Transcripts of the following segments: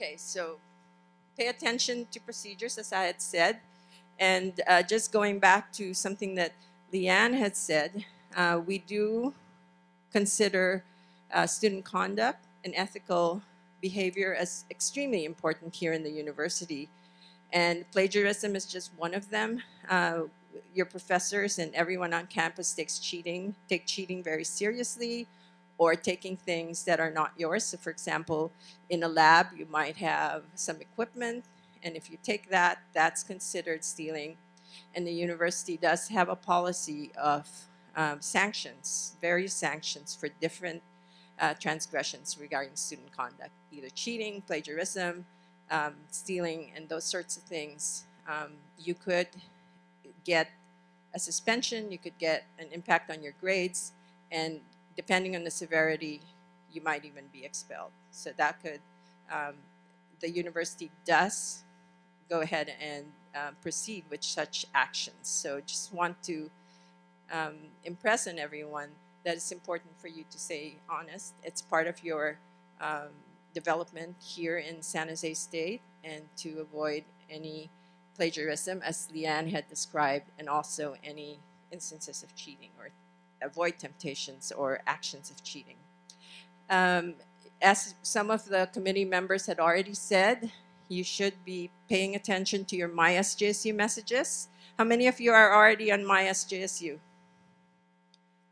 Okay, so pay attention to procedures, as I had said. And uh, just going back to something that Leanne had said, uh, we do consider uh, student conduct and ethical behavior as extremely important here in the university. And plagiarism is just one of them. Uh, your professors and everyone on campus takes cheating, take cheating very seriously, or taking things that are not yours. So, for example, in a lab, you might have some equipment, and if you take that, that's considered stealing. And the university does have a policy of um, sanctions, various sanctions for different uh, transgressions regarding student conduct, either cheating, plagiarism, um, stealing, and those sorts of things. Um, you could get a suspension, you could get an impact on your grades, and depending on the severity, you might even be expelled. So that could, um, the university does go ahead and uh, proceed with such actions. So just want to um, impress on everyone that it's important for you to stay honest. It's part of your um, development here in San Jose State and to avoid any plagiarism as Leanne had described and also any instances of cheating or avoid temptations or actions of cheating. Um, as some of the committee members had already said, you should be paying attention to your MySJSU messages. How many of you are already on MySJSU?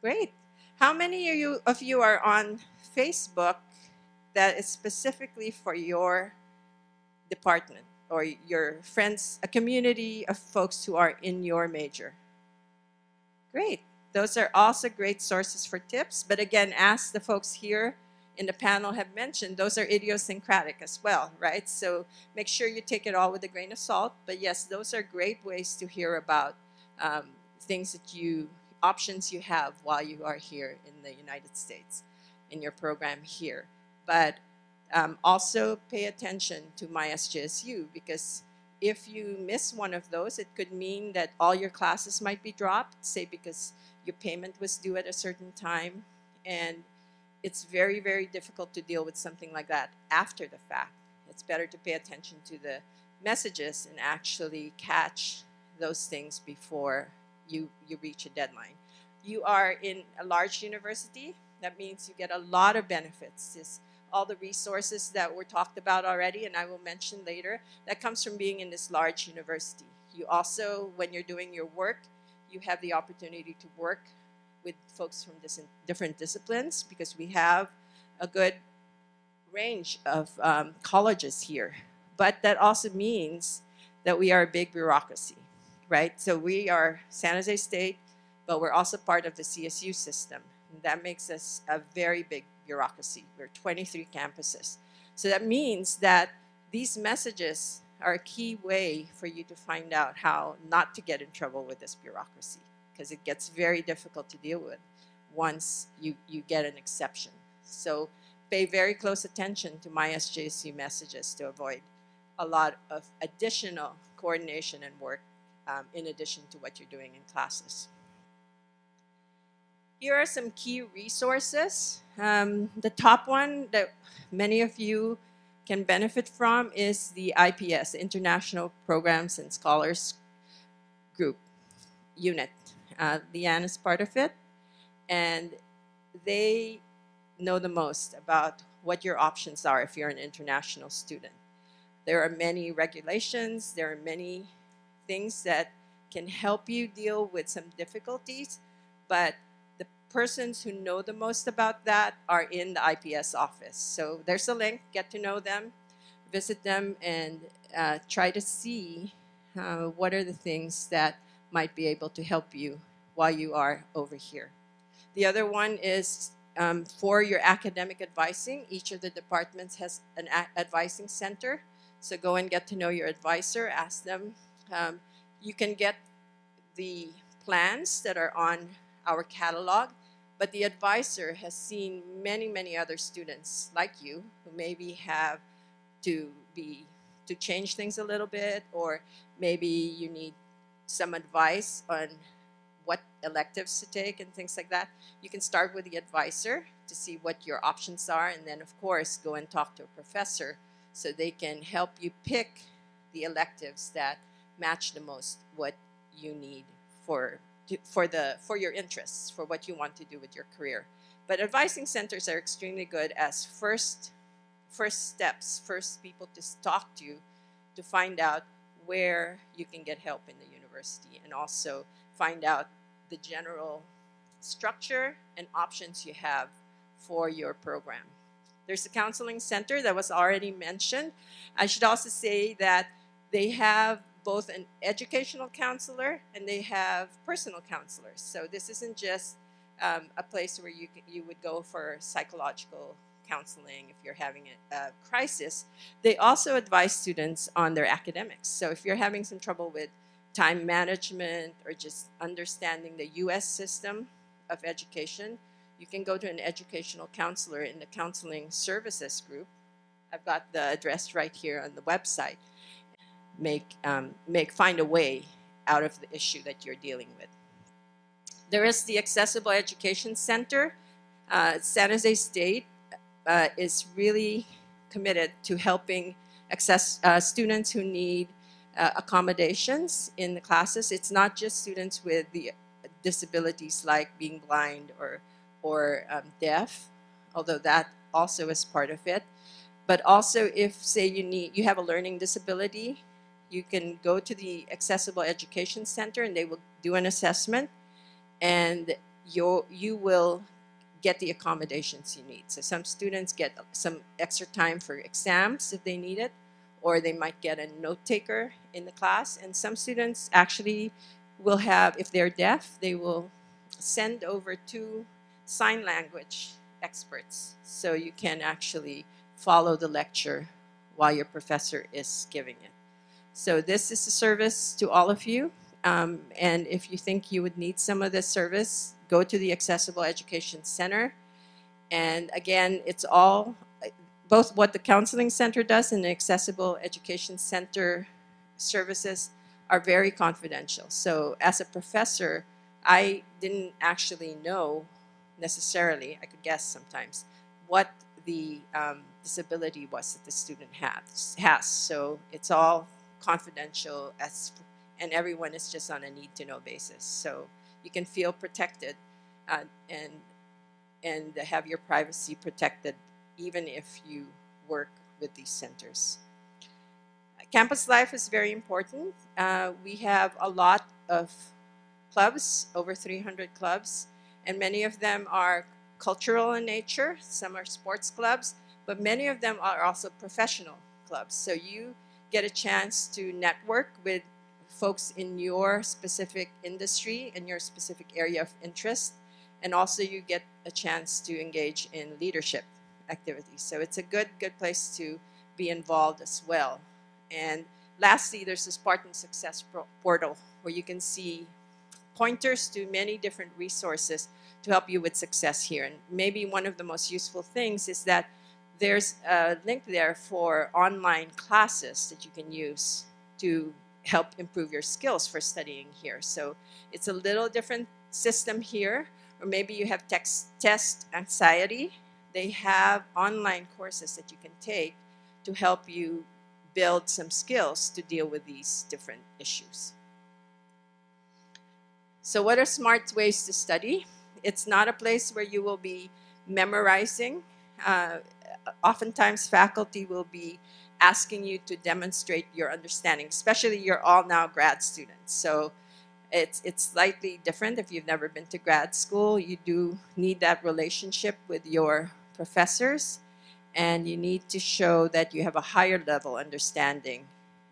Great. How many of you, of you are on Facebook that is specifically for your department or your friends, a community of folks who are in your major? Great. Those are also great sources for tips. But again, as the folks here in the panel have mentioned, those are idiosyncratic as well, right? So make sure you take it all with a grain of salt. But yes, those are great ways to hear about um, things that you options you have while you are here in the United States in your program here. But um, also pay attention to MySJSU because if you miss one of those, it could mean that all your classes might be dropped, say because your payment was due at a certain time. And it's very, very difficult to deal with something like that after the fact. It's better to pay attention to the messages and actually catch those things before you, you reach a deadline. You are in a large university, that means you get a lot of benefits. All the resources that were talked about already, and I will mention later, that comes from being in this large university. You also, when you're doing your work, you have the opportunity to work with folks from different disciplines because we have a good range of um, colleges here. But that also means that we are a big bureaucracy right? So we are San Jose State, but we're also part of the CSU system. That makes us a very big bureaucracy. We're 23 campuses. So that means that these messages are a key way for you to find out how not to get in trouble with this bureaucracy because it gets very difficult to deal with once you, you get an exception. So pay very close attention to MySJSU messages to avoid a lot of additional coordination and work um, in addition to what you're doing in classes. Here are some key resources. Um, the top one that many of you can benefit from is the IPS, International Programs and Scholars Group unit. Uh, Leanne is part of it, and they know the most about what your options are if you're an international student. There are many regulations, there are many things that can help you deal with some difficulties, but persons who know the most about that are in the IPS office. So there's a link, get to know them, visit them, and uh, try to see uh, what are the things that might be able to help you while you are over here. The other one is um, for your academic advising. Each of the departments has an advising center. So go and get to know your advisor, ask them um, you can get the plans that are on our catalog, but the advisor has seen many, many other students like you who maybe have to be to change things a little bit, or maybe you need some advice on what electives to take and things like that. You can start with the advisor to see what your options are, and then of course go and talk to a professor so they can help you pick the electives that match the most what you need for for the for your interests for what you want to do with your career. But advising centers are extremely good as first first steps first people to talk to you to find out where you can get help in the university and also find out the general structure and options you have for your program. There's a counseling center that was already mentioned. I should also say that they have both an educational counselor and they have personal counselors. So this isn't just um, a place where you you would go for psychological counseling if you're having a, a, crisis. They also advise students on their academics. So if you're having some trouble with time management or just understanding the U.S. system of education, you can go to an educational counselor in the counseling services group. I've got the address right here on the website make, um, make find a way out of the issue that you're dealing with. There is the Accessible Education Center. Uh, San Jose State uh, is really committed to helping access uh, students who need uh, accommodations in the classes. It's not just students with the disabilities like being blind or or um, deaf, although that also is part of it. But also, if say you need you have a learning disability, you can go to the Accessible Education Center and they will do an assessment and you you will get the accommodations you need. So some students get some extra time for exams if they need it, or they might get a note taker in the class. And some students actually will have, if they're deaf, they will send over two sign language experts so you can actually follow the lecture while your professor is giving it. So this is a service to all of you. Um, and if you think you would need some of this service, go to the Accessible Education Center. And again, it's all, both what the Counseling Center does and the Accessible Education Center services are very confidential. So as a professor, I didn't actually know necessarily, I could guess sometimes, what the um, disability was that the student has, has. So it's all confidential as and everyone is just on a need to know basis. So you can feel protected uh, and and have your privacy protected even if you work with these centers. Campus life is very important. Uh, we have a lot of clubs over 300 clubs and many of them are cultural in nature. Some are sports clubs but many of them are also professional clubs. So you get a chance to network with folks in your specific industry and your specific area of interest. And also you get a chance to engage in leadership activities. So it's a good, good place to be involved as well. And lastly, there's the Spartan Success Portal where you can see pointers to many different resources to help you with success here. And maybe one of the most useful things is that there's a link there for online classes that you can use to help improve your skills for studying here. So it's a little different system here, or maybe you have text, test anxiety. They have online courses that you can take to help you build some skills to deal with these different issues. So what are smart ways to study? It's not a place where you will be memorizing. Uh, oftentimes faculty will be asking you to demonstrate your understanding, especially you're all now grad students. So it's, it's slightly different if you've never been to grad school. You do need that relationship with your professors and you need to show that you have a higher level understanding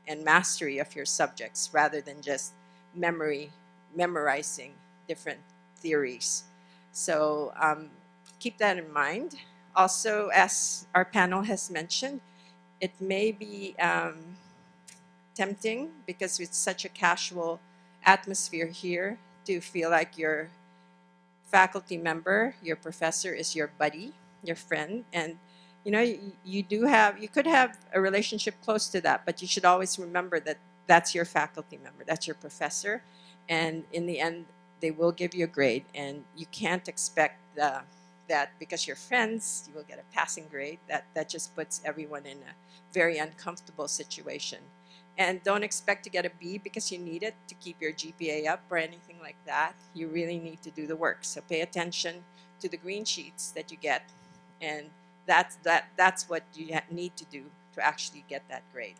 and mastery of your subjects rather than just memory, memorizing different theories. So um, keep that in mind also, as our panel has mentioned, it may be um, tempting because it's such a casual atmosphere here to feel like your faculty member, your professor is your buddy, your friend, and you know you, you do have you could have a relationship close to that, but you should always remember that that's your faculty member, that's your professor, and in the end they will give you a grade, and you can't expect the that because you're friends, you will get a passing grade. That that just puts everyone in a very uncomfortable situation. And don't expect to get a B because you need it to keep your GPA up or anything like that. You really need to do the work. So pay attention to the green sheets that you get, and that's that that's what you need to do to actually get that grade.